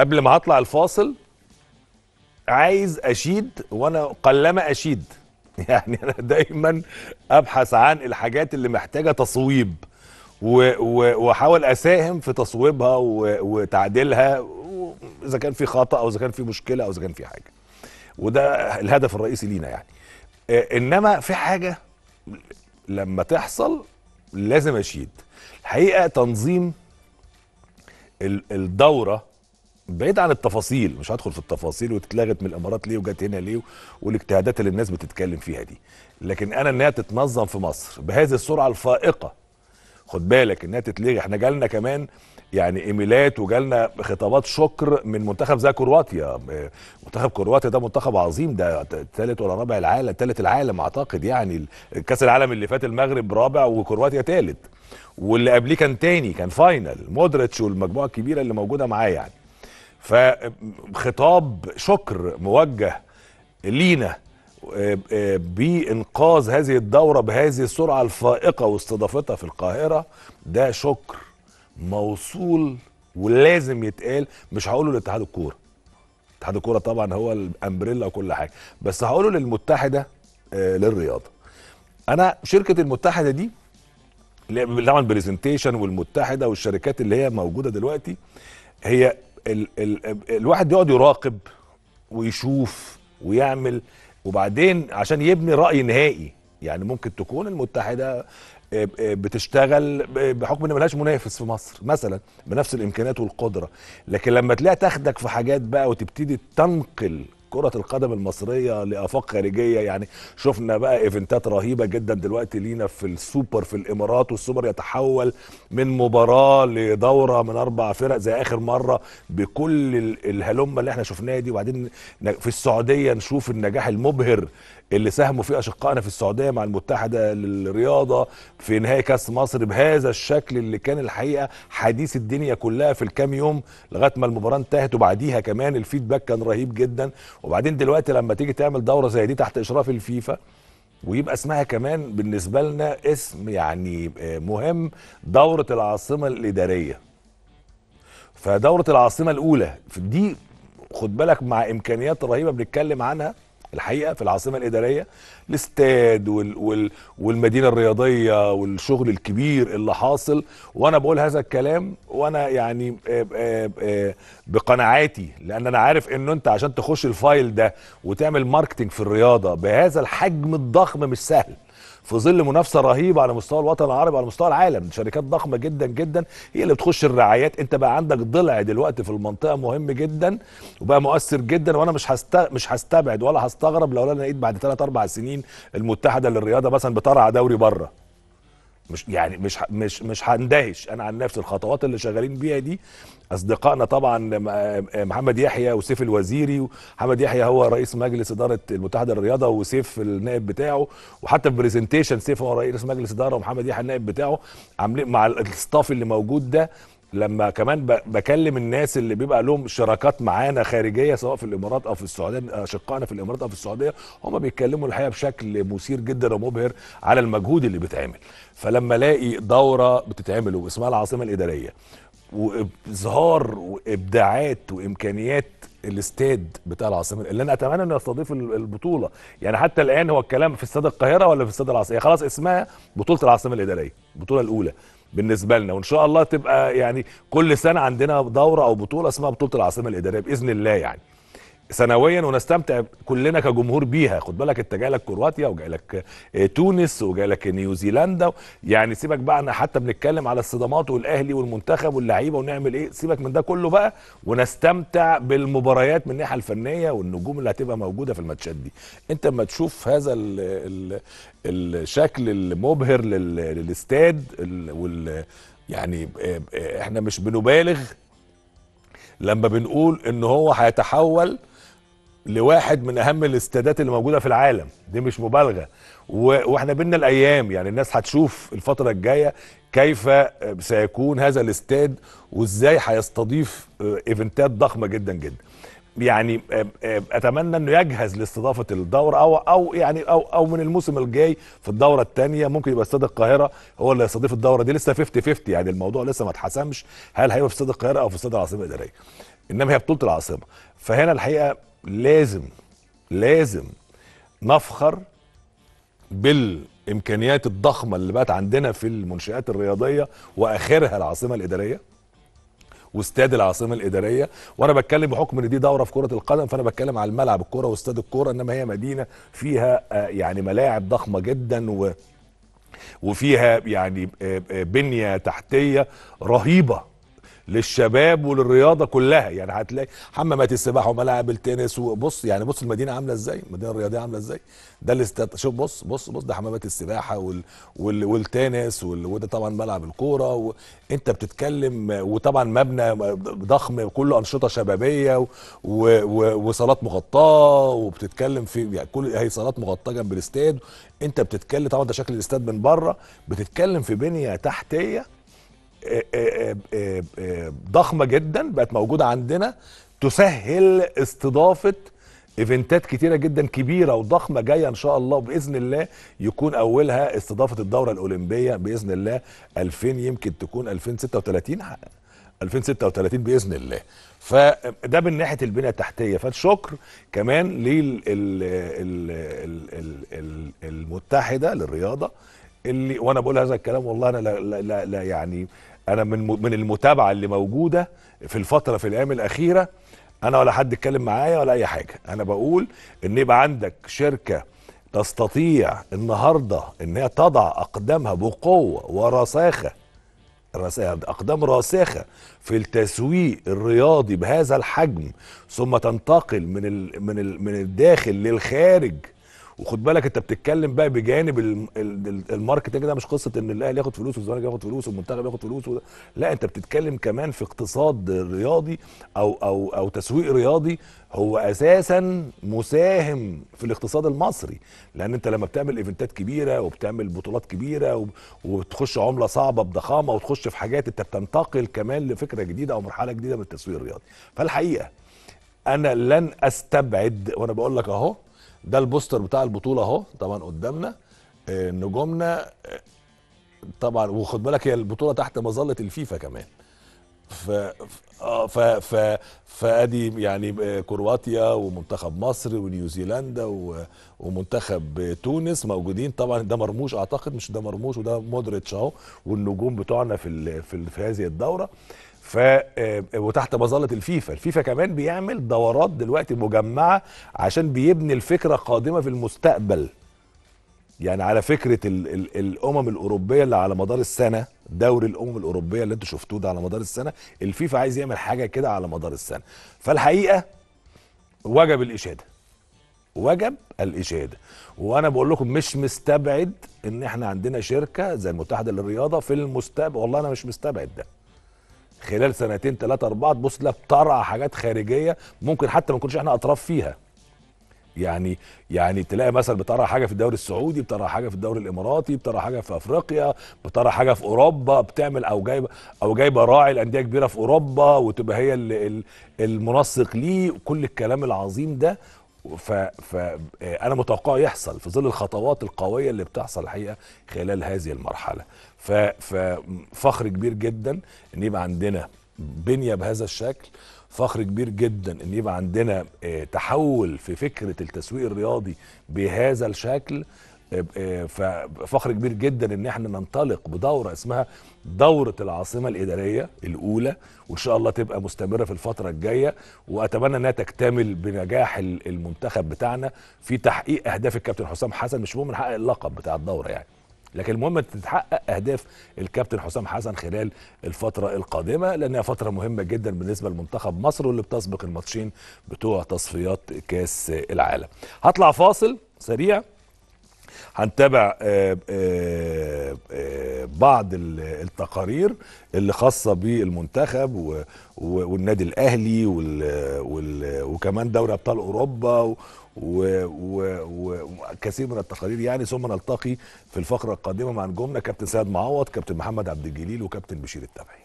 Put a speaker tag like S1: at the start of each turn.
S1: قبل ما هطلع الفاصل عايز اشيد وأنا قلما اشيد. يعني أنا دايما ابحث عن الحاجات اللي محتاجة تصويب واحاول اساهم في تصويبها وتعديلها اذا كان في خطأ أو إذا كان في مشكلة أو إذا كان في حاجة. وده الهدف الرئيسي لينا يعني. آه، إنما في حاجة لما تحصل لازم أشيد. الحقيقة تنظيم ال- الدورة بعيد عن التفاصيل مش هدخل في التفاصيل واتلغت من الامارات ليه وجت هنا ليه والاجتهادات اللي الناس بتتكلم فيها دي. لكن أنا إنها تتنظم في مصر بهذه السرعة الفائقة. خد بالك إنها تتلغي. إحنا جالنا كمان يعني إيميلات وجالنا خطابات شكر من منتخب زي كرواتيا. منتخب كرواتيا ده منتخب عظيم ده ثالث ولا رابع العالم ثالث العالم أعتقد يعني. كأس العالم اللي فات المغرب رابع وكرواتيا ثالث واللي قبليه كان تاني كان فاينل. مودريتش والمجموعة الكبيرة اللي موجودة معاه يعني. فخطاب شكر موجه لينا آه، آه، بإنقاذ هذه الدورة بهذه السرعة الفائقة واستضافتها في القاهرة. ده شكر موصول ولازم يتقال. مش هقوله لاتحاد الكورة. اتحاد الكورة طبعا هو الأمبريلا وكل حاجة. بس هقوله للمتحدة آه، للرياضة. أنا شركة المتحدة دي اللي طبعا برزنتيشن والمتحدة والشركات اللي هي موجودة دلوقتي هي ال ال الواحد يقعد يراقب ويشوف ويعمل وبعدين عشان يبني رأي نهائي. يعني ممكن تكون المتحدة آه، آه، بتشتغل بحكم إن ملهاش منافس في مصر مثلا بنفس الإمكانيات والقدرة. لكن لما تلاقيها تاخدك في حاجات بقى وتبتدي تنقل كرة القدم المصرية لآفاق خارجية. يعني شفنا بقى إيفنتات رهيبة جدا دلوقتي لينا في السوبر في الإمارات والسوبر يتحول من مباراة لدورة من أربع فرق زي آخر مرة بكل ال- الهلمة اللي إحنا شفناها دي. وبعدين في السعودية نشوف النجاح المبهر اللي ساهموا فيه أشقائنا في السعودية مع المتحدة للرياضة في نهائي كأس مصر. بهذا الشكل اللي كان الحقيقة حديث الدنيا كلها في الكام يوم لغاية ما المباراة انتهت. وبعديها كمان الفيدباك كان رهيب جدا. وبعدين دلوقتي لما تيجي تعمل دورة زي دي تحت إشراف الفيفا ويبقى اسمها كمان بالنسبة لنا اسم يعني آه، مهم دورة العاصمة الإدارية. فدورة العاصمة الأولى في دي خد بالك مع إمكانيات رهيبة بنتكلم عنها. الحقيقة في العاصمة الإدارية الاستاد وال وال والمدينة الرياضية والشغل الكبير اللي حاصل. وأنا بقول هذا الكلام وأنا يعني آه، آه، آه، بقناعاتي لأن أنا عارف إنه أنت عشان تخش ال field ده وتعمل marketing في الرياضة بهذا الحجم الضخم مش سهل. في ظل منافسة رهيبة على مستوى الوطن العربي على مستوى العالم. شركات ضخمة جدا جدا هي اللي بتخش الرعايات. انت بقى عندك ضلع دلوقتي في المنطقة مهم جدا وبقى مؤثر جدا وأنا مش هست... مش هستبعد ولا هستغرب لو أنا لقيت بعد 3 4 سنين المتحدة للرياضة مثلا بترعى دوري بره. مش يعني مش مش مش هندهش. أنا عن نفسي الخطوات اللي شغالين بيها دي أصدقائنا طبعا م- محمد يحيى وسيف الوزيري ومحمد يحيى هو رئيس مجلس إدارة المتحدة للرياضه وسيف النائب بتاعه وحتى في Presentation سيف هو رئيس مجلس إدارة ومحمد يحيى النائب بتاعه عاملين مع ال staff اللي موجود ده لما كمان بكلم الناس اللي بيبقى لهم شراكات معانا خارجية سواء في الإمارات أو في السعودية أشقائنا في الإمارات أو في السعودية هم بيتكلموا الحقيقة بشكل مثير جدا ومبهر على المجهود اللي بيتعمل. فلما ألاقي دورة بتتعمل واسمها العاصمة الإدارية واظهار وإبداعات وإمكانيات الإستاد بتاع العاصمة اللي أنا أتمنى إنه يستضيف ال- البطولة. يعني حتى الآن هو الكلام في استاد القاهرة ولا في استاد العاصمة؟ هي خلاص اسمها بطولة العاصمة الإدارية البطولة الأولى. بالنسبة لنا وإن شاء الله تبقى يعني كل سنة عندنا دورة أو بطولة اسمها بطولة العاصمة الإدارية بإذن الله يعني. سنويا ونستمتع كلنا كجمهور بيها. خد بالك انت جاي لك كرواتيا وجاي لك آه، تونس وجاي لك نيوزيلندا. يعني سيبك بقى أنا حتى بنتكلم على الصدمات والأهلي والمنتخب واللعيبة ونعمل إيه. سيبك من ده كله بقى ونستمتع بالمباريات من الناحية الفنية والنجوم اللي هتبقى موجودة في الماتشات دي. انت لما تشوف هذا ال ال الشكل المبهر لل- للاستاد ال- وال يعني آه، آه، إحنا مش بنبالغ لما بنقول إن هو هيتحول لواحد من أهم الاستادات اللي موجودة في العالم. دي مش مبالغة. وإحنا بينا الأيام يعني الناس هتشوف الفترة الجاية كيف سيكون هذا الاستاد وإزاي هيستضيف آه، إيفنتات ضخمة جدا جدا. يعني آه، آه، أتمنى إنه يجهز لاستضافة الدورة أو أو يعني أو أو من الموسم الجاي في الدورة الثانية ممكن يبقى استاد القاهرة هو اللي يستضيف الدورة دي. لسه 50 50 يعني الموضوع لسه ما اتحسمش هل هيبقى في استاد القاهرة أو في استاد العاصمة الإدارية. إنما هي بطولة العاصمة. فهنا الحقيقة لازم لازم نفخر بالإمكانيات الضخمة اللي بقت عندنا في المنشآت الرياضية وآخرها العاصمة الإدارية واستاد العاصمة الإدارية. وأنا بتكلم بحكم إن دي دورة في كرة القدم فأنا بتكلم على الملعب الكرة واستاد الكرة إنما هي مدينة فيها آه، يعني ملاعب ضخمة جدا وفيها يعني آه، آه، بنية تحتية رهيبة. للشباب وللرياضة كلها. يعني هتلاقي حمامات السباحة وملاعب التنس وبص يعني بص المدينة عاملة إزاي؟ المدينة الرياضية عاملة إزاي؟ ده الاستاد شوف بص بص بص ده حمامات السباحة وال... وال... والتنس وال... وده طبعا ملعب الكورة وانت بتتكلم وطبعا مبنى ضخم كله أنشطة شبابية و... و... وصالات مغطاة وبتتكلم في يعني كل هي صالات مغطاة جنب الاستاد. انت بتتكلم طبعا ده شكل الاستاد من بره بتتكلم في بنية تحتية ضخمة جدا بقت موجودة عندنا تسهل استضافة إيفنتات كتيرة جدا كبيرة وضخمة جاية إن شاء الله بإذن الله يكون أولها استضافة الدورة الأولمبية بإذن الله 2000 يمكن تكون 2036 2036 بإذن الله. فده من ناحية البنية التحتية. فالشكر كمان للمتحده للرياضة اللي وأنا بقول هذا الكلام والله أنا لا, لا, لا يعني أنا من من المتابعة اللي موجودة في الفترة في الأيام الأخيرة أنا ولا حد اتكلم معايا ولا أي حاجة. أنا بقول إن يبقى عندك شركة تستطيع النهارده إن هي تضع أقدامها بقوة ورساخة أقدام راسخة في التسويق الرياضي بهذا الحجم ثم تنتقل من ال من ال من الداخل للخارج وخد بالك انت بتتكلم بقى بجانب ال marketing ده مش قصة ان الأهلي ياخد فلوس والزمالك ياخد فلوس والمنتخب ياخد فلوس و... لا انت بتتكلم كمان في اقتصاد رياضي أو أو أو تسويق رياضي هو أساسا مساهم في الاقتصاد المصري. لأن انت لما بتعمل ايفنتات كبيرة وبتعمل بطولات كبيرة وتخش عملة صعبة بضخامة وتخش في حاجات انت بتنتقل كمان لفكرة جديدة أو مرحلة جديدة من التسويق الرياضي. فالحقيقة أنا لن استبعد وأنا بقول لك اهو ده البوستر بتاع البطولة اهو طبعا قدامنا. آه، نجومنا آه، طبعا وخد بالك هي البطولة تحت مظلة الفيفا كمان. ف ف ف فأدي يعني آه، كرواتيا ومنتخب مصر ونيوزيلندا ومنتخب تونس موجودين. طبعا ده مرموش أعتقد مش ده مرموش وده مودريتش اهو والنجوم بتوعنا في في, في هذه الدورة. ف آه، وتحت مظلة الفيفا. الفيفا كمان بيعمل دورات دلوقتي مجمعة عشان بيبني الفكرة قادمة في المستقبل. يعني على فكرة ال ال الأمم الأوروبية اللي على مدار السنة دوري الأمم الأوروبية اللي أنتوا شفتوه ده على مدار السنة الفيفا عايز يعمل حاجة كده على مدار السنة. فالحقيقة وجب الإشادة. وجب الإشادة. وأنا بقول لكم مش مستبعد إن إحنا عندنا شركة زي المتحدة للرياضة في المستقبل. والله أنا مش مستبعد ده. خلال سنتين ثلاثة أربعة تبص تلاقي بترعى حاجات خارجية ممكن حتى ما نكونش إحنا أطراف فيها. يعني يعني تلاقي مثلا بترى حاجة في الدوري السعودي بترى حاجة في الدوري الإماراتي بترى حاجة في أفريقيا بترى حاجة في أوروبا بتعمل أو جايبة أو جايبة راعي الانديه كبيرة في أوروبا وتبقى هي المنسق ليه كل الكلام العظيم ده. فانا متوقع يحصل في ظل الخطوات القوية اللي بتحصل الحقيقة خلال هذه المرحلة. ففخر كبير جدا إن يبقى عندنا بنية بهذا الشكل. فخر كبير جدا إن يبقى عندنا آه، تحول في فكرة التسويق الرياضي بهذا الشكل. ففخر كبير جدا إن إحنا ننطلق بدورة اسمها دورة العاصمة الإدارية الأولى وإن شاء الله تبقى مستمرة في الفترة الجاية وأتمنى إنها تكتمل بنجاح المنتخب بتاعنا في تحقيق أهداف الكابتن حسام حسن مش مهم نحقق اللقب بتاع الدورة يعني لكن المهم تتحقق أهداف الكابتن حسام حسن خلال الفترة القادمة لأنها فترة مهمة جدا بالنسبة لمنتخب مصر واللي بتسبق الماتشين بتوع تصفيات كأس العالم. هطلع فاصل سريع. هنتابع آه، آه، آه، بعض التقارير اللي خاصة بالمنتخب والنادي الأهلي وكمان دوري أبطال أوروبا وكثير من التقارير. يعني ثم نلتقي في الفقرة القادمة مع نجومنا. كابتن سيد معوض كابتن محمد عبد الجليل وكابتن بشير التبعي.